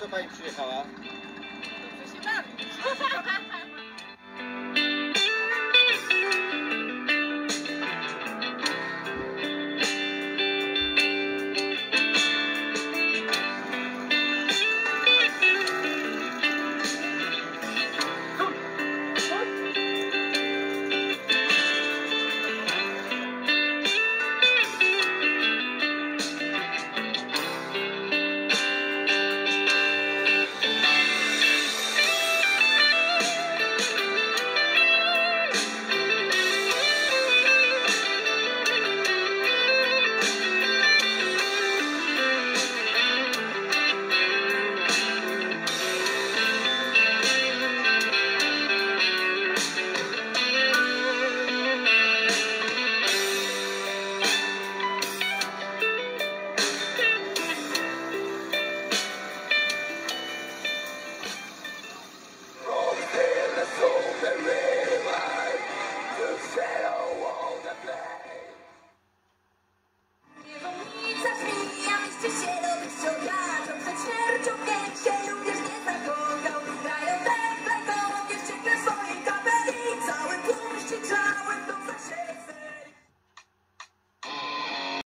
co pani przyjechała?